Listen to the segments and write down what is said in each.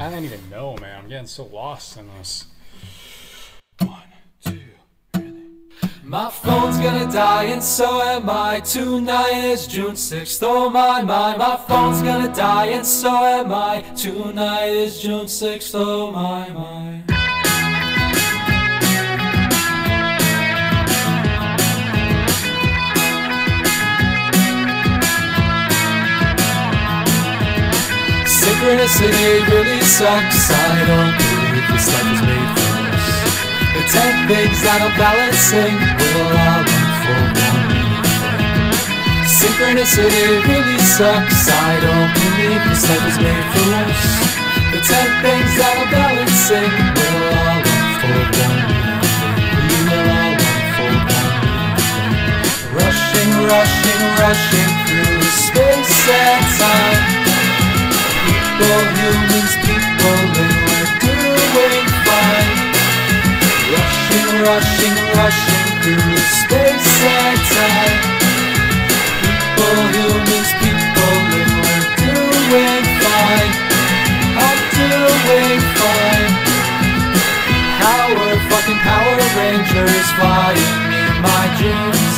I don't even know, man. I'm getting so lost in this. One, two, ready. My phone's gonna die and so am I. Tonight is June 6th. Oh my, my, my phone's gonna die and so am I. Tonight is June 6th. Oh my, my. Synchronicity really sucks. I don't believe this life is made for us. The ten things that I'm balancing will all unfold one. Synchronicity really sucks. I don't believe this life is made for us. The ten things that I'm balancing will all unfold one. We will all unfold one. Rushing, rushing, rushing through space and time. Rushing, rushing, through space and time. People, humans, people, and we're doing fine. I'm doing fine. Power, fucking Power Rangers flying in my dreams.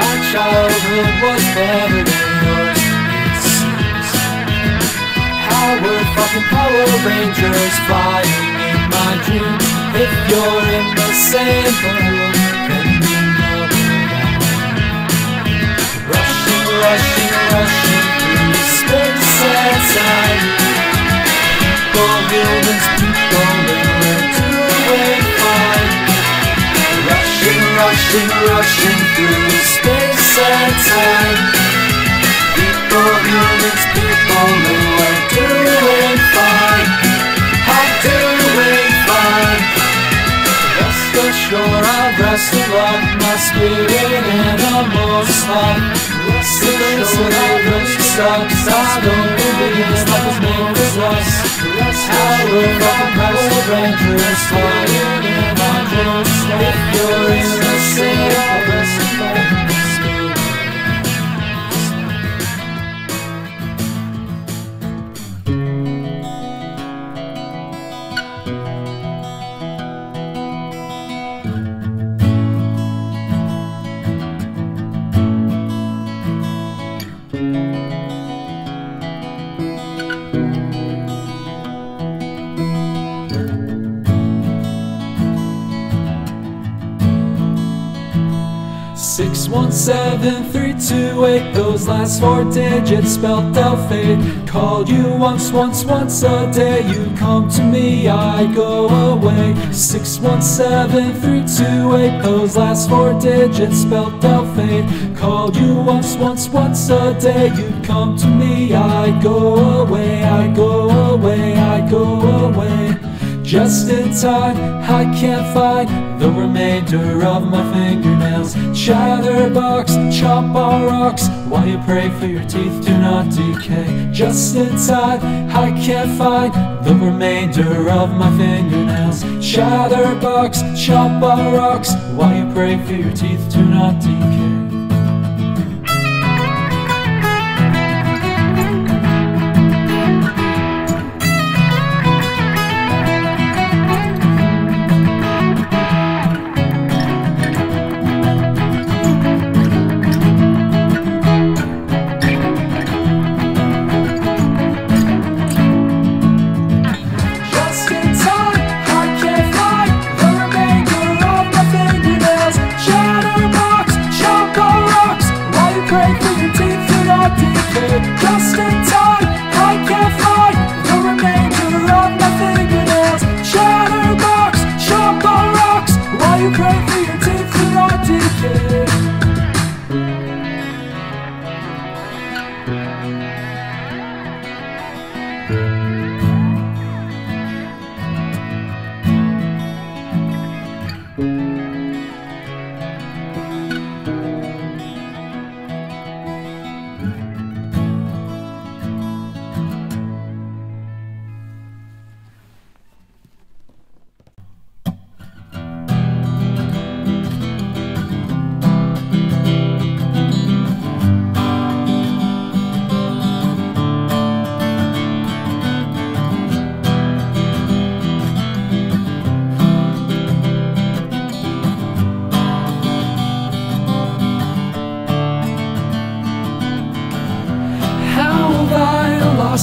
My childhood was better than yours. It seems. Power, fucking Power Rangers flying in my dreams. If you're in the same boat, then you know that Rushing, rushing, rushing through space and time. People, humans, people, and we're doing fine. Rushing, rushing, rushing through space and time. People, humans, along my spirit in and almost like Rest ashore, I really sucks. I don't believe this life is made for us. Power from Power Rangers, flying in Six one seven three two eight. Those last four digits spelled out fate. Called you once, once, once a day. You come to me, I go away. Six one seven three two eight. Those last four digits spelled out fate. Called you once, once, once a day. You come to me, I go away. I go away. I go away. Just in time, I can't find the remainder of my fingernails. Chatterbox, chop our rocks while you pray for your teeth do not decay. Just in time, I can't find the remainder of my fingernails. Chatterbox, chop our rocks while you pray for your teeth do not decay.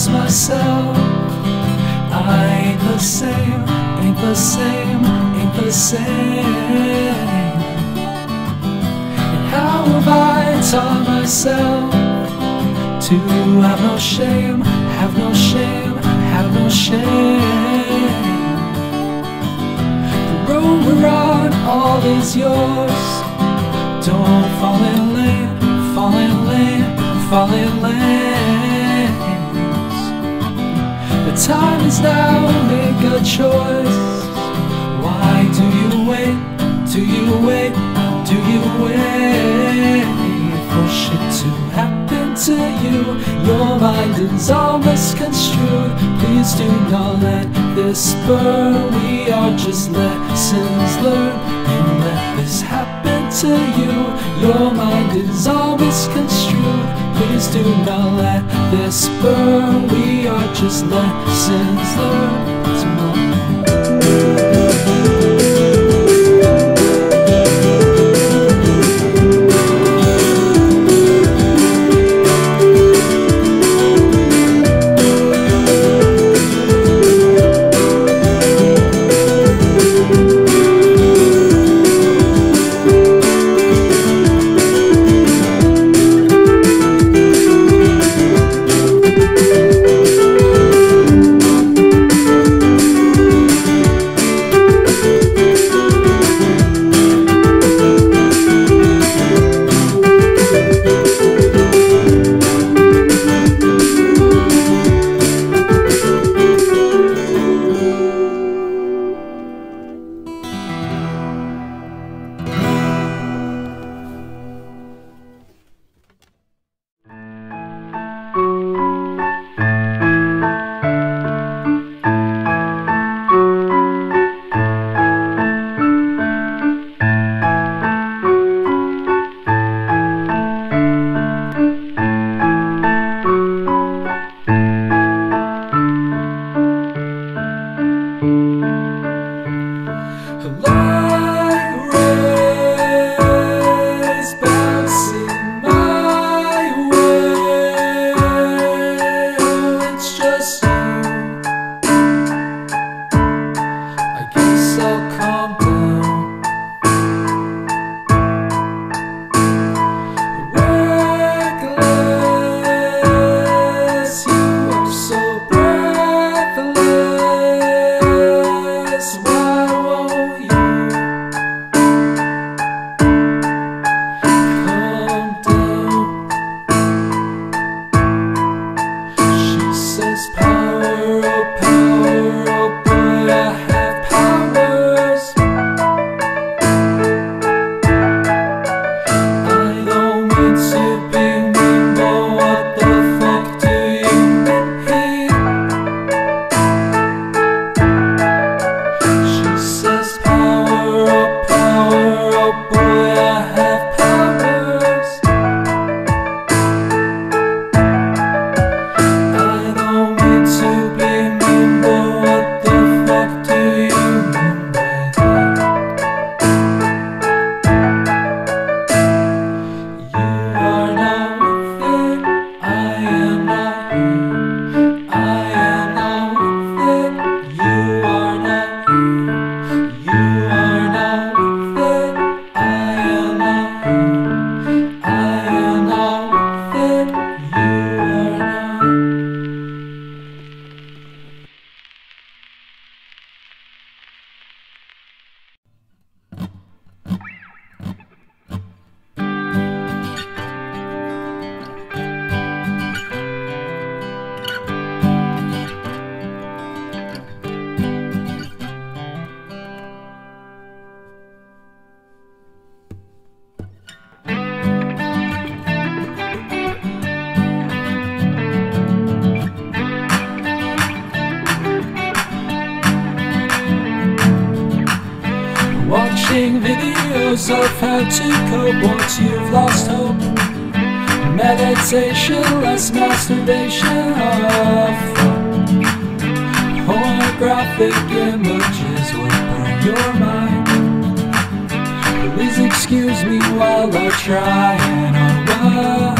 Myself, I ain't the same, ain't the same, ain't the same. And how have I taught myself to have no shame, have no shame, have no shame? The road we're on, all is yours. Don't fall in lane, fall in lane, fall in lanes. Time is now, make a choice. Why do you wait? Do you wait? Do you wait for shit to happen to you? Your mind is all misconstrued. Please do not let this burn. We are just lessons learned. You let this happen to you. Your mind is all misconstrued. Please do not let this burn. We are just lessons learned. Videos of how to cope once you've lost hope. Meditation, less masturbation. Fuck. Pornographic images will burn your mind. Please excuse me while I try and unwind.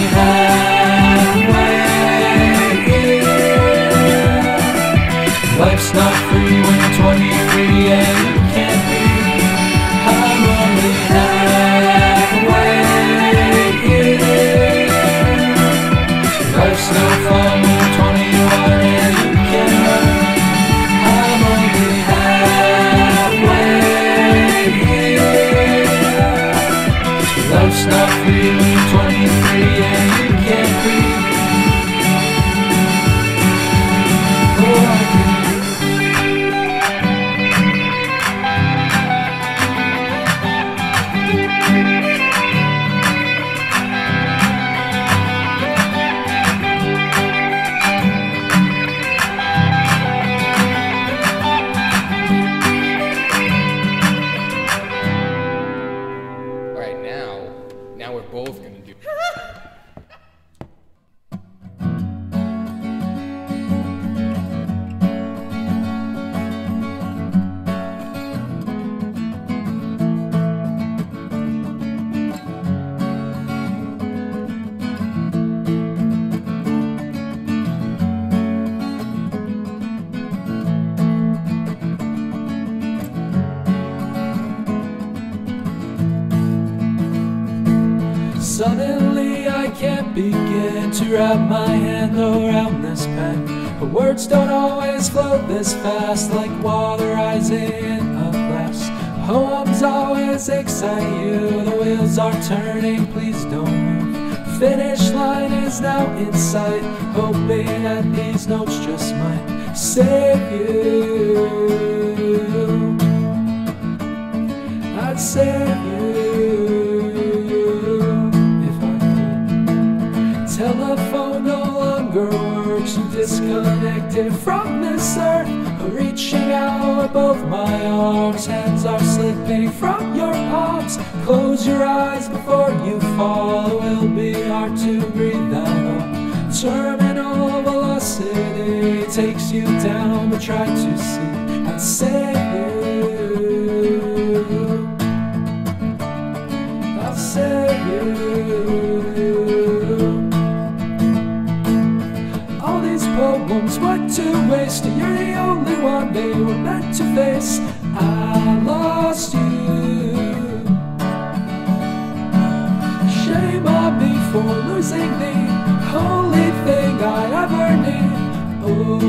we have. Free, 23, now we're both gonna do. Suddenly I can't begin to wrap my hand around this pen. But words don't always flow this fast like water rising in a glass. Poems always excite you, the wheels are turning, please don't move. Finish line is now in sight, hoping that these notes just might save you. Disconnected from this earth. Reaching out both my arms, hands are slipping from your palms. Close your eyes before you fall. It will be hard to breathe at all. Terminal velocity takes you down, but try to see and save you. To waste? You're the only one they were meant to face. I lost you. Shame on me for losing the only thing I ever need. Oh.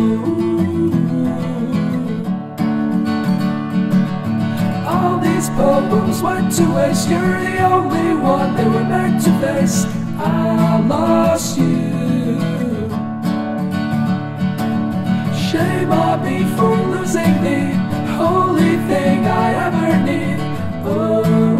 All these poems went to waste. You're the only one they were meant to face. I lost Shame on me for losing the only thing I ever need. Oh.